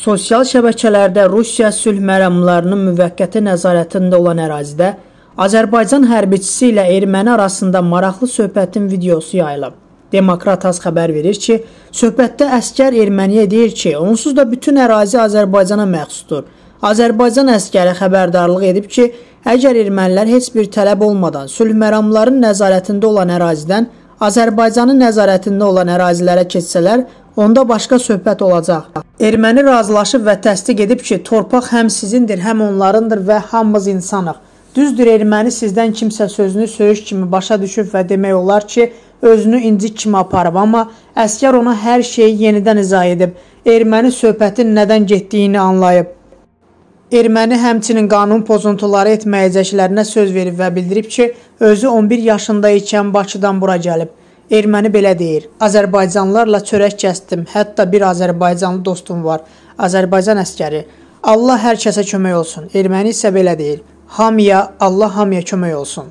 Sosial şəbəkələrdə Rusiya sülh məramlarının müvəqqəti nəzarətində olan ərazidə Azərbaycan hərbiçisi ilə erməni arasında maraqlı söhbətin videosu yayılıb. Demokrat az xəbər verir ki, söhbətdə əskər erməniyə deyir ki, onsuz da bütün ərazi Azərbaycana məxsusdur. Azərbaycan əskəri xəbərdarlıq edib ki, əgər ermənilər heç bir tələb olmadan sülh məramlarının nəzarətində olan ərazidən Azərbaycanın nəzarətində olan ərazilərə keçsələr, onda başqa söhbət olacaq. Erməni razılaşıb və təsdiq edib ki, torpaq həm sizindir, həm onlarındır və hamımız insanıq. Düzdür, erməni sizdən kimsə sözünü söyüş kimi başa düşüb və demək olar ki, özünü incik kimi aparıb, amma əskər ona hər şeyi yenidən izah edib. Erməni söhbətin nədən getdiyini anlayıb. Erməni həmçinin qanun pozuntuları etməyəcəklərinə söz verib və bildirib ki, özü 11 yaşında ikən Bakıdan bura gəlib. Erməni belə deyir: Azərbaycanlılarla çörək kəsdim. Hətta bir Azərbaycanlı dostum var. Azərbaycan əskəri. Allah hər kəsə kömək olsun. Erməni isə belə deyir: Hamıya Allah hamıya kömək olsun.